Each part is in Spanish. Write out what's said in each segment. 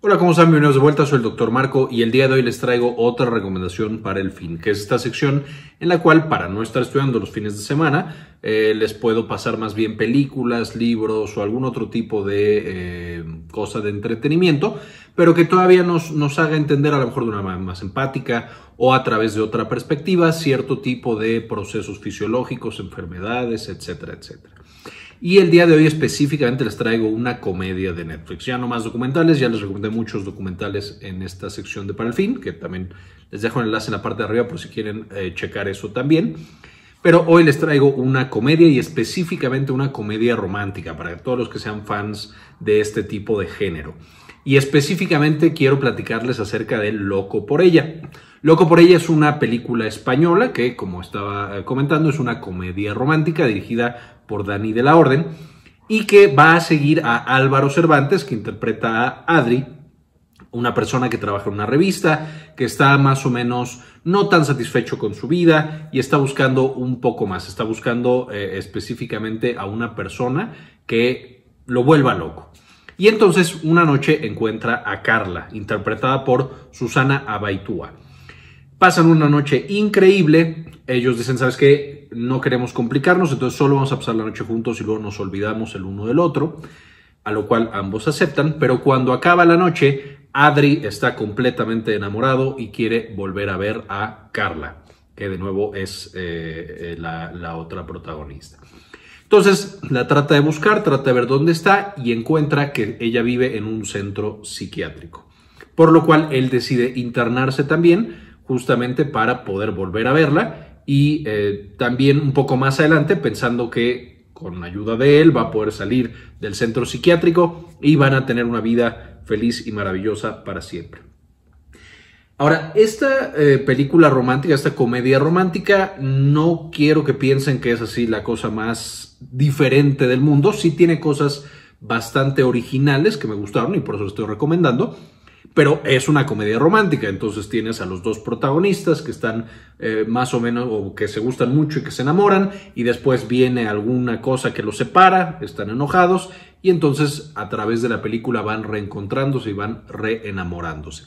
Hola, ¿cómo están? Bienvenidos de vuelta, soy el doctor Marco y el día de hoy les traigo otra recomendación para el fin, que es esta sección en la cual para no estar estudiando los fines de semana eh, les puedo pasar más bien películas, libros o algún otro tipo de eh, cosa de entretenimiento, pero que todavía nos, nos haga entender a lo mejor de una manera más empática o a través de otra perspectiva cierto tipo de procesos fisiológicos, enfermedades, etcétera, etcétera. Y el día de hoy específicamente les traigo una comedia de Netflix. Ya no más documentales, ya les recomendé muchos documentales en esta sección de Para el Fin, que también les dejo el enlace en la parte de arriba por si quieren eh, checar eso también. Pero hoy les traigo una comedia y específicamente una comedia romántica para todos los que sean fans de este tipo de género. Y específicamente quiero platicarles acerca de Loco por ella. Loco por ella es una película española que, como estaba eh, comentando, es una comedia romántica dirigida por Dani de la Orden, y que va a seguir a Álvaro Cervantes, que interpreta a Adri, una persona que trabaja en una revista, que está más o menos no tan satisfecho con su vida y está buscando un poco más, está buscando eh, específicamente a una persona que lo vuelva loco. Y entonces una noche encuentra a Carla, interpretada por Susana Abaitúa. Pasan una noche increíble, ellos dicen, ¿sabes qué? No queremos complicarnos, entonces solo vamos a pasar la noche juntos y luego nos olvidamos el uno del otro, a lo cual ambos aceptan, pero cuando acaba la noche, Adri está completamente enamorado y quiere volver a ver a Carla, que de nuevo es eh, eh, la, la otra protagonista. Entonces la trata de buscar, trata de ver dónde está y encuentra que ella vive en un centro psiquiátrico. Por lo cual él decide internarse también justamente para poder volver a verla y eh, también un poco más adelante pensando que con ayuda de él va a poder salir del centro psiquiátrico y van a tener una vida feliz y maravillosa para siempre. Ahora, esta eh, película romántica, esta comedia romántica, no quiero que piensen que es así la cosa más diferente del mundo. Sí tiene cosas bastante originales que me gustaron y por eso estoy recomendando pero es una comedia romántica, entonces tienes a los dos protagonistas que están eh, más o menos o que se gustan mucho y que se enamoran y después viene alguna cosa que los separa, están enojados y entonces a través de la película van reencontrándose y van reenamorándose.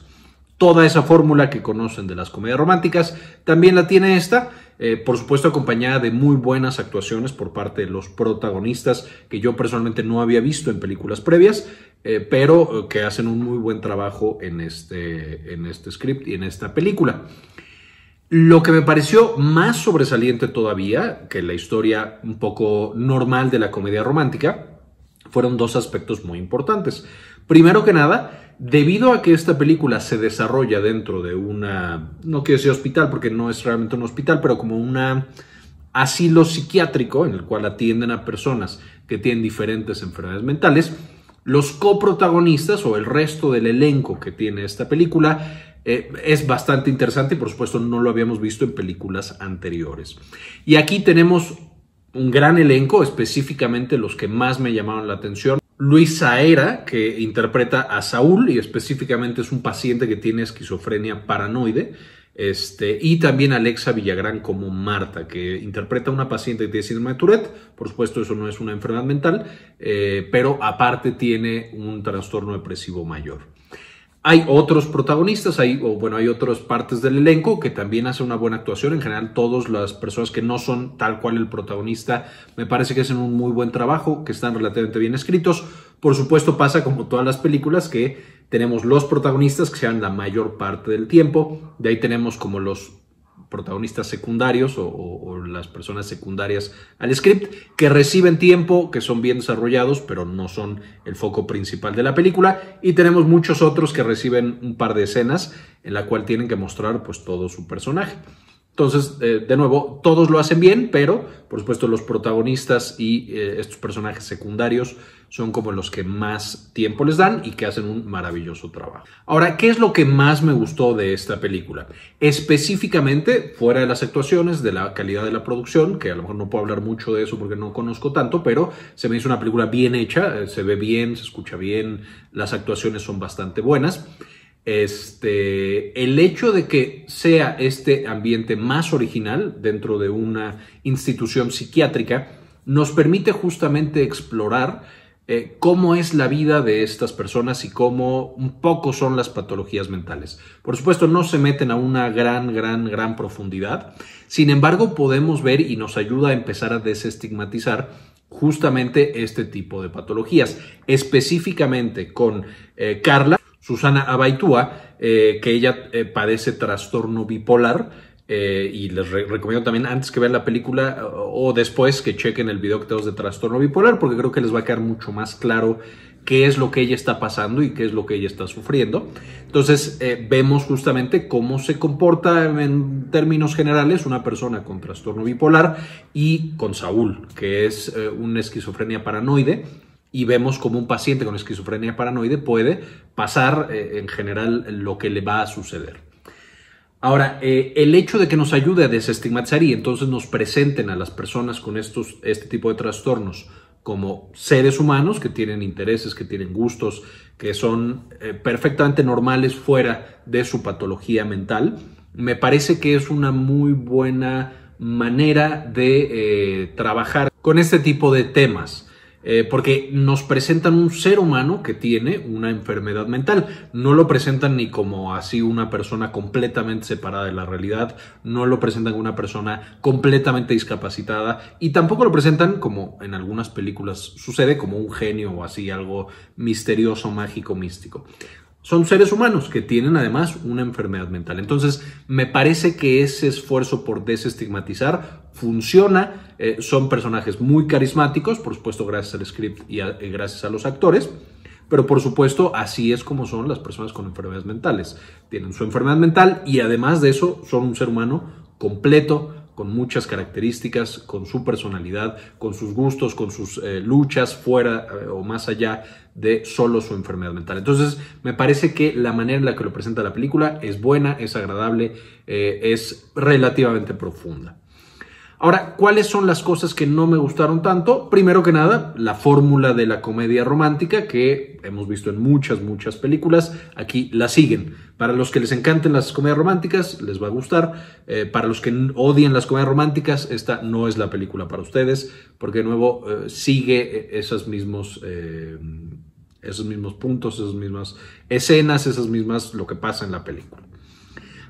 Toda esa fórmula que conocen de las comedias románticas también la tiene esta, eh, por supuesto acompañada de muy buenas actuaciones por parte de los protagonistas que yo personalmente no había visto en películas previas eh, pero eh, que hacen un muy buen trabajo en este, en este script y en esta película. Lo que me pareció más sobresaliente todavía que la historia un poco normal de la comedia romántica fueron dos aspectos muy importantes. Primero que nada, debido a que esta película se desarrolla dentro de una, no quiero decir hospital porque no es realmente un hospital, pero como un asilo psiquiátrico en el cual atienden a personas que tienen diferentes enfermedades mentales, los coprotagonistas o el resto del elenco que tiene esta película eh, es bastante interesante y por supuesto no lo habíamos visto en películas anteriores. Y aquí tenemos un gran elenco, específicamente los que más me llamaron la atención. Luis Saera, que interpreta a Saúl y específicamente es un paciente que tiene esquizofrenia paranoide. Este, y también Alexa Villagrán como Marta, que interpreta a una paciente que tiene síndrome de Tourette. Por supuesto, eso no es una enfermedad mental, eh, pero aparte tiene un trastorno depresivo mayor. Hay otros protagonistas, hay, o bueno, hay otras partes del elenco que también hacen una buena actuación. En general, todas las personas que no son tal cual el protagonista, me parece que hacen un muy buen trabajo, que están relativamente bien escritos. Por supuesto, pasa como todas las películas que tenemos los protagonistas que sean la mayor parte del tiempo. De ahí tenemos como los protagonistas secundarios o, las personas secundarias al script que reciben tiempo, que son bien desarrollados, pero no son el foco principal de la película. Y tenemos muchos otros que reciben un par de escenas en la cual tienen que mostrar pues todo su personaje. Entonces, eh, de nuevo, todos lo hacen bien, pero por supuesto los protagonistas y eh, estos personajes secundarios son como los que más tiempo les dan y que hacen un maravilloso trabajo. Ahora, ¿qué es lo que más me gustó de esta película? Específicamente, fuera de las actuaciones, de la calidad de la producción, que a lo mejor no puedo hablar mucho de eso porque no conozco tanto, pero se me hizo una película bien hecha, eh, se ve bien, se escucha bien, las actuaciones son bastante buenas este, el hecho de que sea este ambiente más original dentro de una institución psiquiátrica nos permite justamente explorar eh, cómo es la vida de estas personas y cómo un poco son las patologías mentales. Por supuesto, no se meten a una gran, gran, gran profundidad. Sin embargo, podemos ver y nos ayuda a empezar a desestigmatizar justamente este tipo de patologías, específicamente con eh, Carla, Susana Abaitúa, eh, que ella padece trastorno bipolar eh, y les recomiendo también antes que vean la película o, después que chequen el video que tenemos de trastorno bipolar porque creo que les va a quedar mucho más claro qué es lo que ella está pasando y qué es lo que ella está sufriendo. Entonces eh, vemos justamente cómo se comporta en términos generales una persona con trastorno bipolar y con Saúl, que es eh, una esquizofrenia paranoide y vemos cómo un paciente con esquizofrenia paranoide puede pasar en general lo que le va a suceder. Ahora, eh, el hecho de que nos ayude a desestigmatizar y entonces nos presenten a las personas con estos, este tipo de trastornos como seres humanos que tienen intereses, que tienen gustos, que son eh, perfectamente normales fuera de su patología mental, me parece que es una muy buena manera de eh, trabajar con este tipo de temas. Eh, porque nos presentan un ser humano que tiene una enfermedad mental. No lo presentan ni como así una persona completamente separada de la realidad, no lo presentan como una persona completamente discapacitada y tampoco lo presentan como en algunas películas sucede, como un genio o así, algo misterioso, mágico, místico son seres humanos que tienen además una enfermedad mental. Entonces, me parece que ese esfuerzo por desestigmatizar funciona. Eh, son personajes muy carismáticos, por supuesto, gracias al script y, y gracias a los actores. Pero por supuesto, así es como son las personas con enfermedades mentales. Tienen su enfermedad mental y además de eso son un ser humano completo, con muchas características, con su personalidad, con sus gustos, con sus eh, luchas fuera eh, o más allá de solo su enfermedad mental. Entonces, me parece que la manera en la que lo presenta la película es buena, es agradable, eh, es relativamente profunda. Ahora, ¿cuáles son las cosas que no me gustaron tanto? Primero que nada, la fórmula de la comedia romántica que hemos visto en muchas, muchas películas, aquí la siguen. Para los que les encanten las comedias románticas, les va a gustar. Eh, para los que odian las comedias románticas, esta no es la película para ustedes, porque de nuevo eh, sigue eh, esos mismos, esos mismos puntos, esas mismas escenas, esas mismas lo que pasa en la película.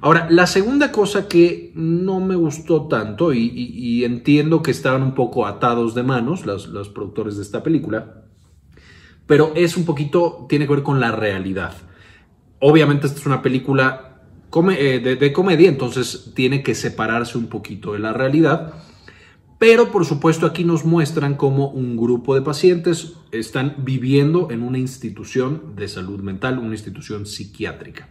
Ahora, la segunda cosa que no me gustó tanto, y, entiendo que estaban un poco atados de manos los, productores de esta película, pero es un poquito, tiene que ver con la realidad. Obviamente esta es una película eh, de, de comedia, entonces tiene que separarse un poquito de la realidad. Pero por supuesto aquí nos muestran cómo un grupo de pacientes están viviendo en una institución de salud mental, una institución psiquiátrica.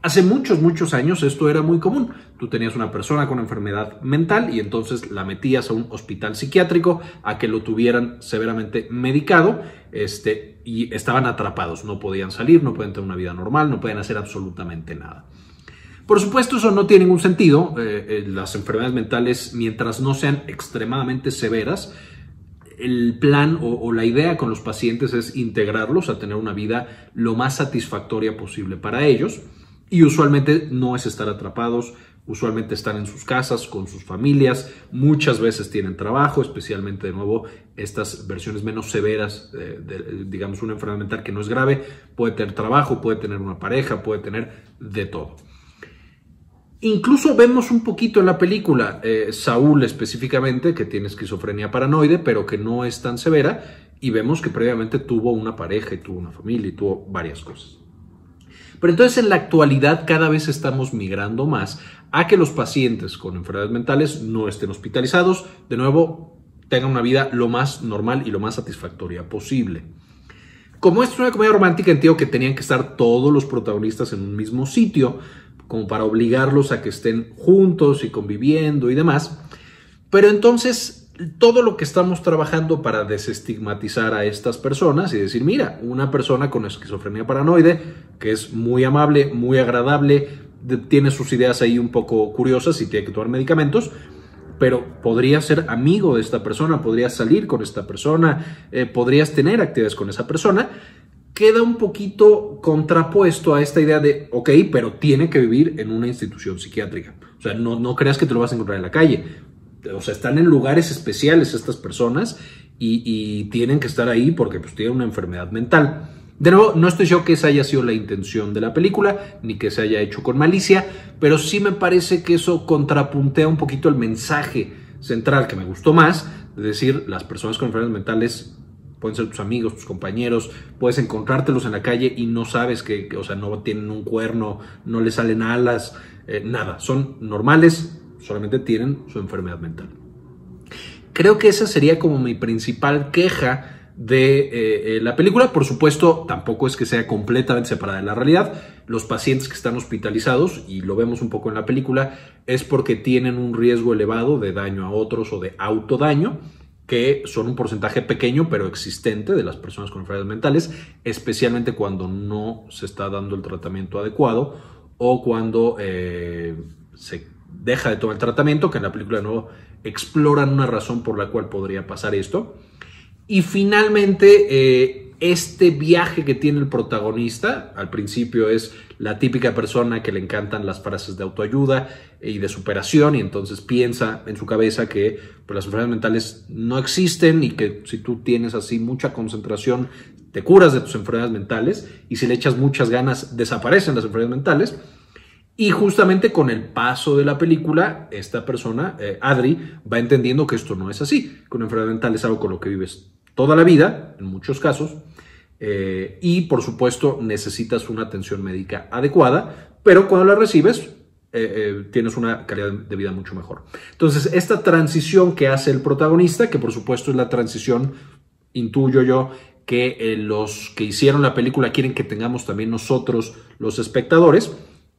Hace muchos, muchos años esto era muy común. Tú tenías una persona con enfermedad mental y entonces la metías a un hospital psiquiátrico a que lo tuvieran severamente medicado este, y estaban atrapados. No podían salir, no podían tener una vida normal, no podían hacer absolutamente nada. Por supuesto, eso no tiene ningún sentido. Eh, eh, las enfermedades mentales, mientras no sean extremadamente severas, el plan o, o, la idea con los pacientes es integrarlos a tener una vida lo más satisfactoria posible para ellos. Y usualmente no es estar atrapados, usualmente están en sus casas, con sus familias, muchas veces tienen trabajo, especialmente de nuevo estas versiones menos severas, de, digamos una enfermedad mental que no es grave, puede tener trabajo, puede tener una pareja, puede tener de todo. Incluso vemos un poquito en la película eh, Saúl específicamente, que tiene esquizofrenia paranoide, pero que no es tan severa, y vemos que previamente tuvo una pareja y tuvo una familia y tuvo varias cosas. Pero entonces en la actualidad cada vez estamos migrando más a que los pacientes con enfermedades mentales no estén hospitalizados, de nuevo, tengan una vida lo más normal y lo más satisfactoria posible. Como esto es una comedia romántica, entiendo que tenían que estar todos los protagonistas en un mismo sitio, como para obligarlos a que estén juntos y conviviendo y demás. Pero entonces todo lo que estamos trabajando para desestigmatizar a estas personas y decir, mira, una persona con esquizofrenia paranoide, que es muy amable, muy agradable, tiene sus ideas ahí un poco curiosas y tiene que tomar medicamentos, pero podrías ser amigo de esta persona, podrías salir con esta persona, eh, podrías tener actividades con esa persona, queda un poquito contrapuesto a esta idea de, ok, pero tiene que vivir en una institución psiquiátrica. O sea, no, no creas que te lo vas a encontrar en la calle o sea, están en lugares especiales estas personas y, tienen que estar ahí porque pues, tienen una enfermedad mental. De nuevo, no estoy seguro que esa haya sido la intención de la película, ni que se haya hecho con malicia, pero sí me parece que eso contrapuntea un poquito el mensaje central que me gustó más, decir, las personas con enfermedades mentales pueden ser tus amigos, tus compañeros, puedes encontrártelos en la calle y no sabes que, o sea, no tienen un cuerno, no les salen alas, eh, nada, son normales, solamente tienen su enfermedad mental. Creo que esa sería como mi principal queja de eh, eh, la película. Por supuesto, tampoco es que sea completamente separada de la realidad. Los pacientes que están hospitalizados, y lo vemos un poco en la película, es porque tienen un riesgo elevado de daño a otros o de autodaño que son un porcentaje pequeño pero existente de las personas con enfermedades mentales, especialmente cuando no se está dando el tratamiento adecuado o cuando eh, se deja de tomar el tratamiento, que en la película no exploran una razón por la cual podría pasar esto. Y finalmente, eh, este viaje que tiene el protagonista, al principio es la típica persona que le encantan las frases de autoayuda y de superación y entonces piensa en su cabeza que pues, las enfermedades mentales no existen y que si tú tienes así mucha concentración, te curas de tus enfermedades mentales y si le echas muchas ganas, desaparecen las enfermedades mentales. Y justamente con el paso de la película, esta persona, eh, Adri, va entendiendo que esto no es así, que una enfermedad mental es algo con lo que vives toda la vida, en muchos casos, eh, y por supuesto necesitas una atención médica adecuada, pero cuando la recibes, eh, tienes una calidad de vida mucho mejor. Entonces, esta transición que hace el protagonista, que por supuesto es la transición, intuyo yo, que los que hicieron la película quieren que tengamos también nosotros, los espectadores,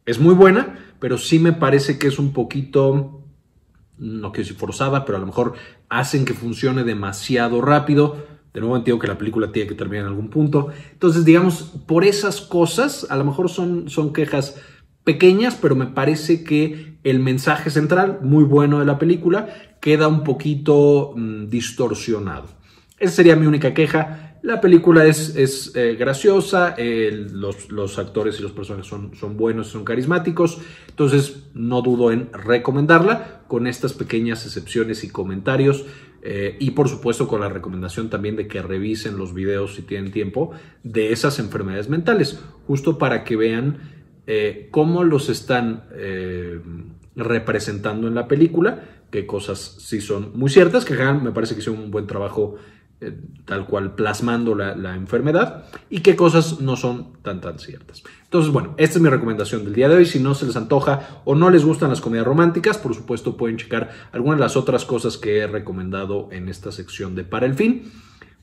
es muy buena, pero sí me parece que es un poquito, no quiero decir forzada, pero a lo mejor hacen que funcione demasiado rápido. De nuevo entiendo que la película tiene que terminar en algún punto. Entonces, digamos, por esas cosas, a lo mejor son, son quejas pequeñas, pero me parece que el mensaje central, muy bueno de la película, queda un poquito mm, distorsionado. Esa sería mi única queja. La película es, es eh, graciosa, los, actores y los personajes son, son buenos, son carismáticos, entonces no dudo en recomendarla con estas pequeñas excepciones y comentarios eh, y por supuesto con la recomendación también de que revisen los videos si tienen tiempo de esas enfermedades mentales, justo para que vean eh, cómo los están representando en la película, qué cosas sí son muy ciertas, que me parece que hicieron un buen trabajo eh, tal cual plasmando la, enfermedad y qué cosas no son tan tan ciertas. Entonces, bueno, esta es mi recomendación del día de hoy. Si no se les antoja o no les gustan las comedias románticas, por supuesto pueden checar algunas de las otras cosas que he recomendado en esta sección de Para el Fin.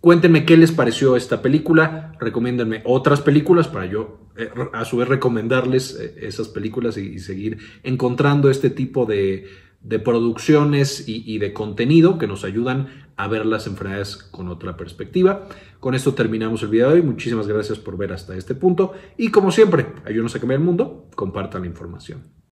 Cuéntenme qué les pareció esta película, recomiéndenme otras películas para yo eh, a su vez recomendarles eh, esas películas y seguir encontrando este tipo de, de producciones y, de contenido que nos ayudan a ver las enfermedades con otra perspectiva. Con esto terminamos el video de hoy. Muchísimas gracias por ver hasta este punto. Y como siempre, ayúdenos a cambiar el mundo. Compartan la información.